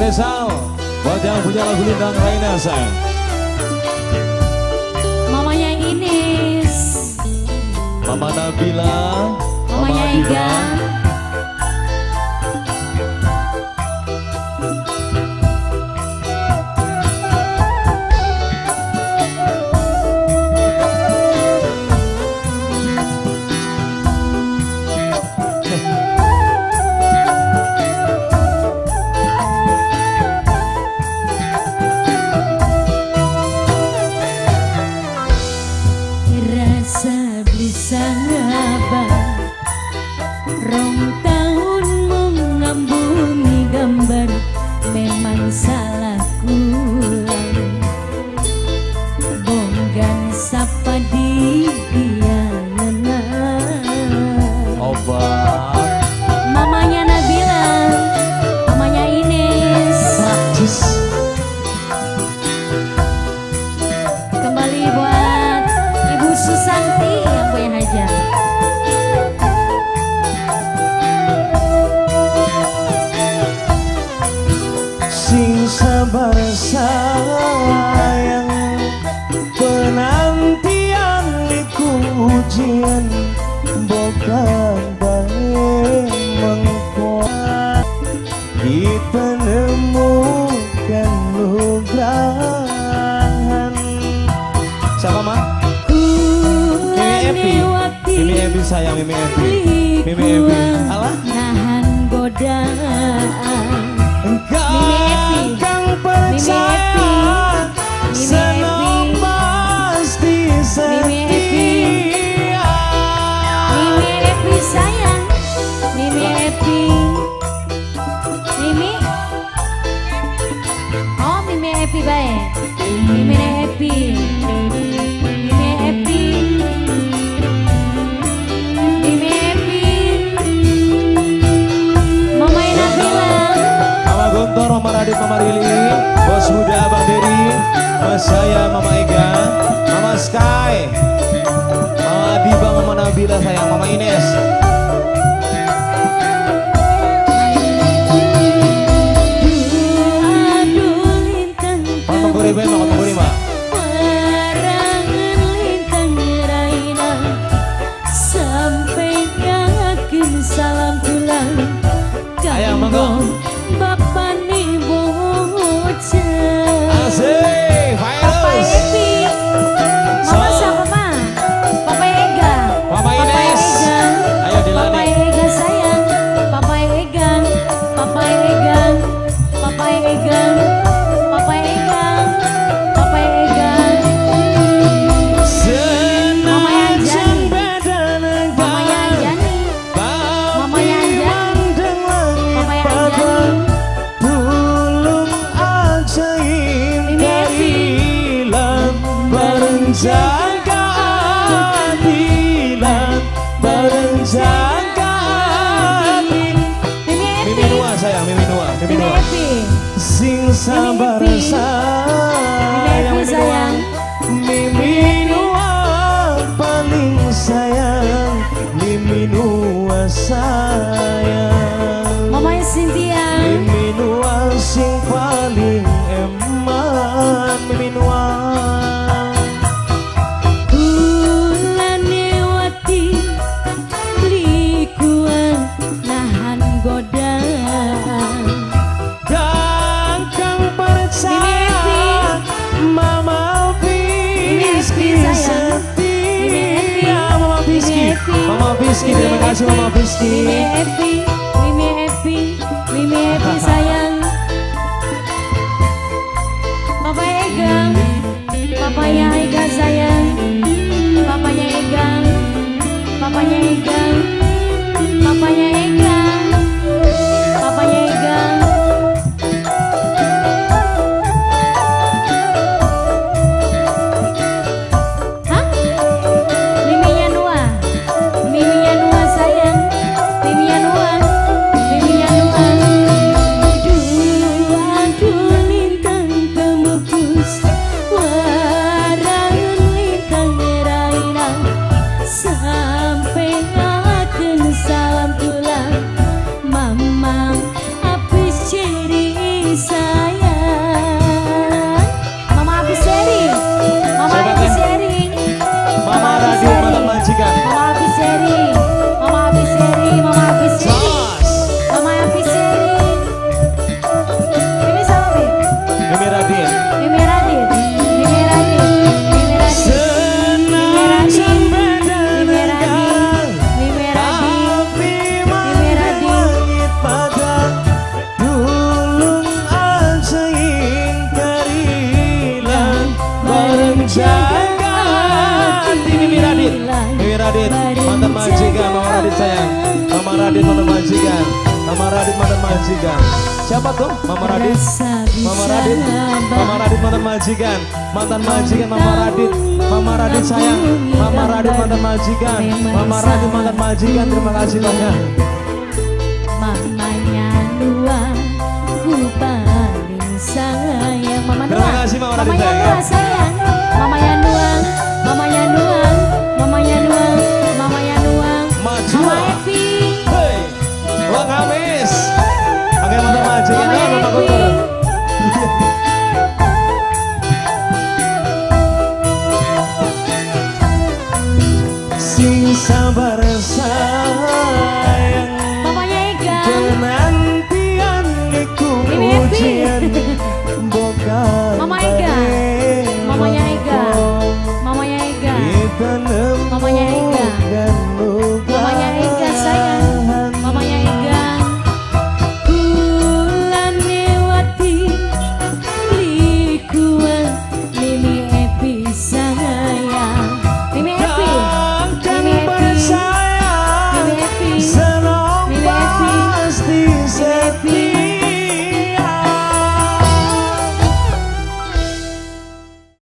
Spesial buat yang punya lagu Lindang Raina sayang. Mamanya Ines. Mama Nabila. Mamanya Mama. Ngabah Rong tahun mengambungi gambar Memang salah kulang Bonggan sapa di bianana Obat. Mamanya Nabila Mamanya Ines. Kembali buat ujian Bukan mengkuat Kita nemukan nugrahan. Siapa mah? Mimi Epi Mimi Epi sayang Mimi Epi Mimi Epi Alah saya, Mama Ega Mama Sky Mama Adiba, Mama Nabila sayang Mama Ines bareng jaga Dilan bareng jaga Mimi Mimi Epi Nua sayang, Mimi Nua Mimi Mimi Nua Epi Sing sabar Mimi Evi. sayang Mimi Evi sayang. Mimi Nua paling sayang Mimi Nua sayang. Mamanya Cynthia Mimi terima kasih. Mama Biski Mama Radit Madam Majikan. Siapa tuh? Mama Radit? Mama Radit. Mama Radit Madam Majikan. Mantan Majikan Mama Radit. Mama Radit sayang. Mama Radit Mantan Majikan. Mama Radit Mantan Majikan. Terima kasih banyak.